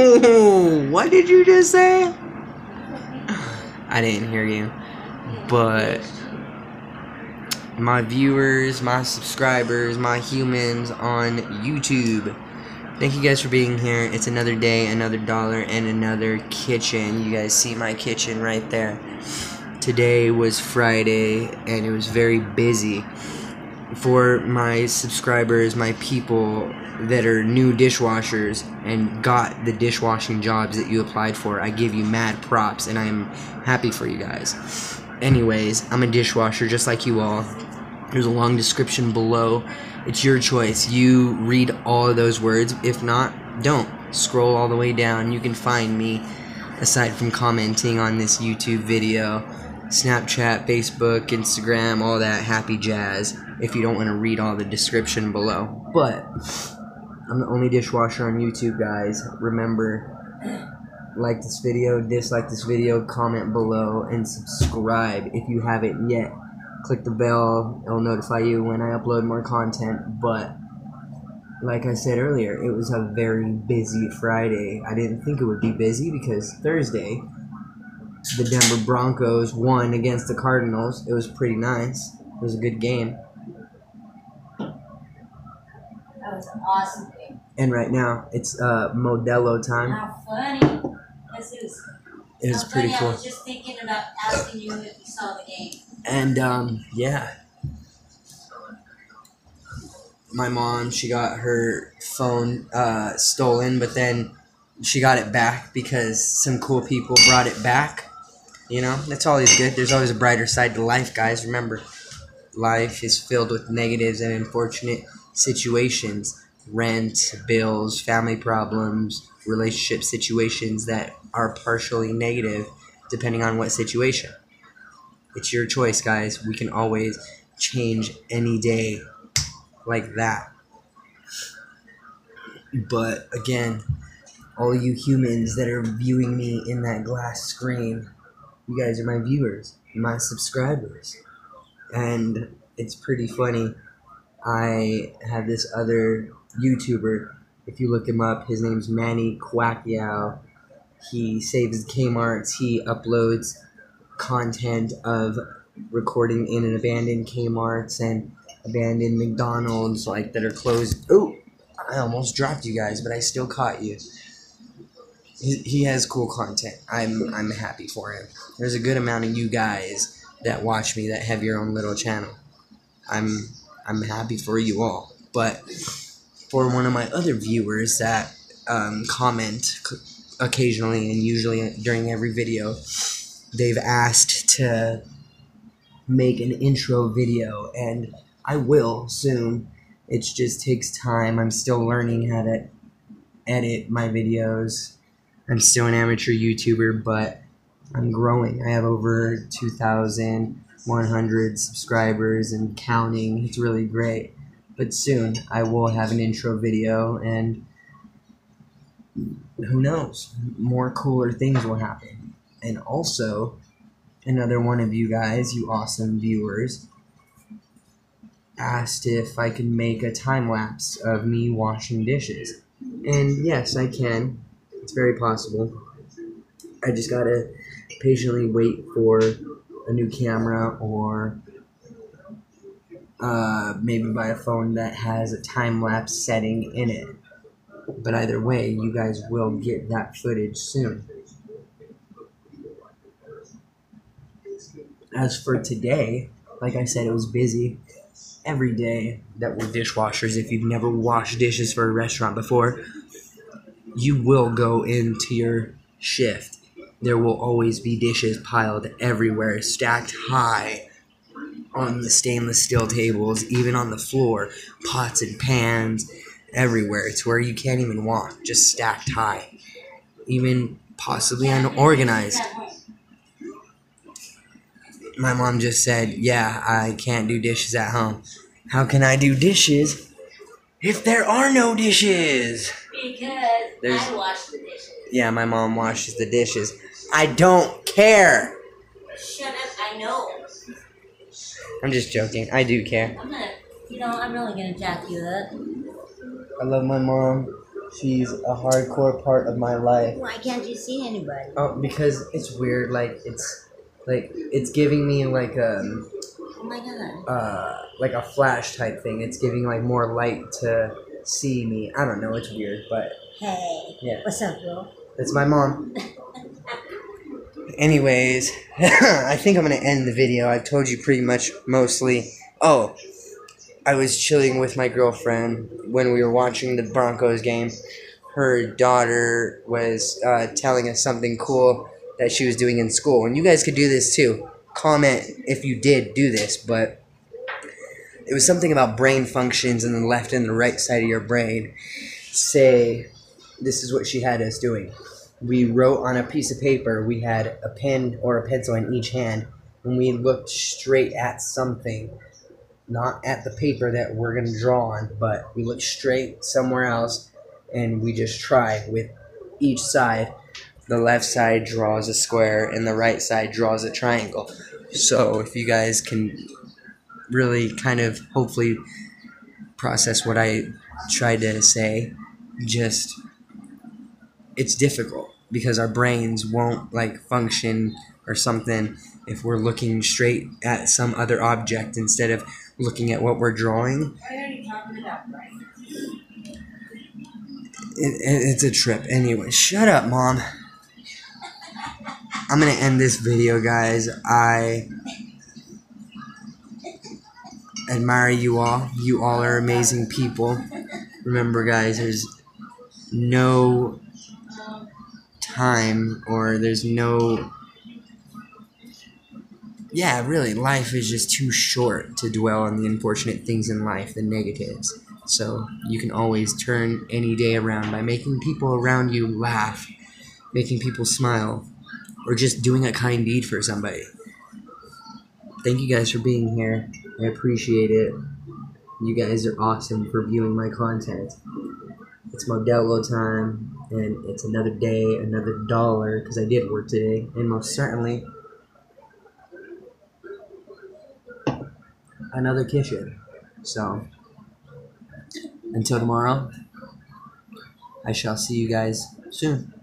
What did you just say? I didn't hear you. But my viewers, my subscribers, my humans on YouTube. Thank you guys for being here. It's another day, another dollar, and another kitchen. You guys see my kitchen right there. Today was Friday, and it was very busy. For my subscribers, my people that are new dishwashers and got the dishwashing jobs that you applied for, I give you mad props, and I am happy for you guys. Anyways, I'm a dishwasher just like you all. There's a long description below. It's your choice. You read all of those words. If not, don't. Scroll all the way down. You can find me aside from commenting on this YouTube video. Snapchat, Facebook, Instagram, all that happy jazz if you don't want to read all the description below. But I'm the only dishwasher on YouTube, guys. Remember, like this video, dislike this video, comment below, and subscribe if you haven't yet. Click the bell, it'll notify you when I upload more content. But, like I said earlier, it was a very busy Friday. I didn't think it would be busy because Thursday, the Denver Broncos won against the Cardinals. It was pretty nice. It was a good game. An awesome. And right now, it's uh, Modelo time. How funny. This is. It was pretty funny. cool. I was just thinking about asking you if you saw the game. And um, yeah. My mom, she got her phone uh, stolen, but then she got it back because some cool people brought it back. You know, that's always good. There's always a brighter side to life, guys. Remember, life is filled with negatives and unfortunate situations rent, bills, family problems, relationship situations that are partially negative depending on what situation. It's your choice, guys. We can always change any day like that. But again, all you humans that are viewing me in that glass screen, you guys are my viewers, my subscribers. And it's pretty funny. I have this other YouTuber. If you look him up, his name's Manny Quackiao. He saves Kmart's. He uploads content of recording in an abandoned Kmart's and abandoned McDonald's, like that are closed. Oh, I almost dropped you guys, but I still caught you. He, he has cool content. I'm I'm happy for him. There's a good amount of you guys that watch me that have your own little channel. I'm I'm happy for you all. But for one of my other viewers that um, comment occasionally and usually during every video, they've asked to make an intro video, and I will soon. It just takes time. I'm still learning how to edit my videos. I'm still an amateur YouTuber, but I'm growing. I have over 2,100 subscribers and counting. It's really great. But soon I will have an intro video, and who knows? More cooler things will happen. And also, another one of you guys, you awesome viewers, asked if I could make a time lapse of me washing dishes. And yes, I can. It's very possible. I just gotta patiently wait for a new camera or uh, maybe buy a phone that has a time lapse setting in it. But either way, you guys will get that footage soon. As for today, like I said, it was busy. Every day that we're dishwashers, if you've never washed dishes for a restaurant before, you will go into your shift. There will always be dishes piled everywhere, stacked high on the stainless steel tables, even on the floor, pots and pans everywhere. It's where you can't even walk, just stacked high, even possibly unorganized. My mom just said, Yeah, I can't do dishes at home. How can I do dishes if there are no dishes? Because There's- I wash the dishes. Yeah, my mom washes the dishes. I don't care. Shut up, I know. I'm just joking. I do care. I'm gonna, you know, I'm really gonna jack you up. I love my mom. She's a hardcore part of my life. Why can't you see anybody? Oh, because it's weird. Like it's like it's giving me like a Oh my god. uh like a flash type thing. It's giving like more light to see me. I don't know. It's weird, but Hey. Yeah. What's up, bro? That's my mom. Anyways, I think I'm gonna end the video. I've told you pretty much mostly. Oh, I was chilling with my girlfriend when we were watching the Broncos game. Her daughter was uh, telling us something cool that she was doing in school, and you guys could do this too. Comment if you did do this, but it was something about brain functions and the left and the right side of your brain. Say, this is what she had us doing we wrote on a piece of paper. We had a pen or a pencil in each hand, and we looked straight at something, not at the paper that we're gonna draw on, but we looked straight somewhere else, and we just try with each side. The left side draws a square, and the right side draws a triangle. So if you guys can really kind of hopefully process what I tried to say, just it's difficult because our brains won't like function or something if we're looking straight at some other object instead of looking at what we're drawing. Why are you talking about right? It, it, it's a trip. Anyway, shut up, mom. I'm gonna end this video, guys. I admire you all. You all are amazing people. Remember, guys, there's no time or there's no yeah really life is just too short to dwell on the unfortunate things in life the negatives. So you can always turn any day around by making people around you laugh making people smile or just doing a kind deed for somebody. Thank you guys for being here. I appreciate it. You guys are awesome for viewing my content. It's Modelo time, and it's another day, another dollar, because I did work today, and most certainly another kitchen. So, until tomorrow, I shall see you guys soon.